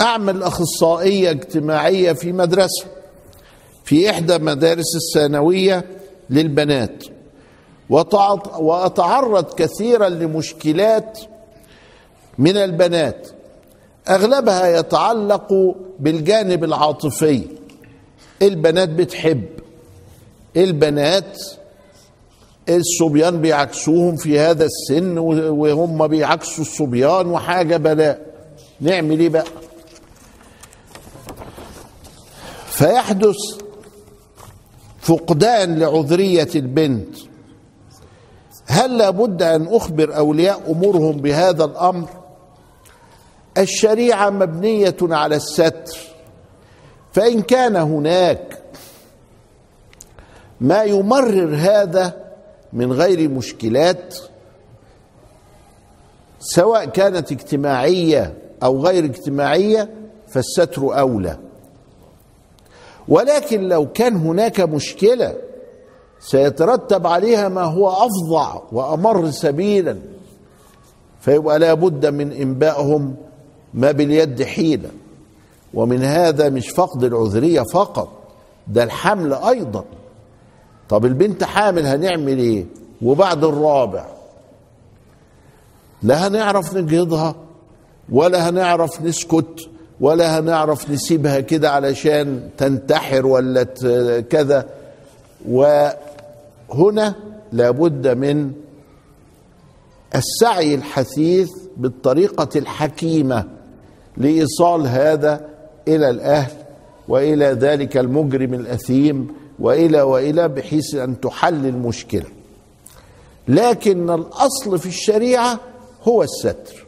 أعمل أخصائية اجتماعية في مدرسة في إحدى مدارس الثانوية للبنات. وأتعرض كثيرا لمشكلات من البنات. أغلبها يتعلق بالجانب العاطفي. البنات بتحب. البنات الصبيان بيعكسوهم في هذا السن وهم بيعكسوا الصبيان وحاجة بلاء. نعمل إيه بقى؟ فيحدث فقدان لعذرية البنت. هل لابد أن أخبر أولياء أمورهم بهذا الأمر؟ الشريعة مبنية على الستر فإن كان هناك ما يمرر هذا من غير مشكلات سواء كانت اجتماعية أو غير اجتماعية فالستر أولى. ولكن لو كان هناك مشكلة سيترتب عليها ما هو أفظع وأمر سبيلا فيبقى لابد من إنبائهم ما باليد حيلة. ومن هذا مش فقد العذرية فقط ده الحمل أيضا. طب البنت حامل هنعمل إيه؟ وبعد الرابع لا هنعرف نجهضها ولا هنعرف نسكت. ولا هنعرف نسيبها كده علشان تنتحر ولا كذا. وهنا لابد من السعي الحثيث بالطريقة الحكيمة لإيصال هذا إلى الأهل وإلى ذلك المجرم الأثيم وإلى وإلى بحيث أن تحل المشكلة. لكن الأصل في الشريعة هو الستر.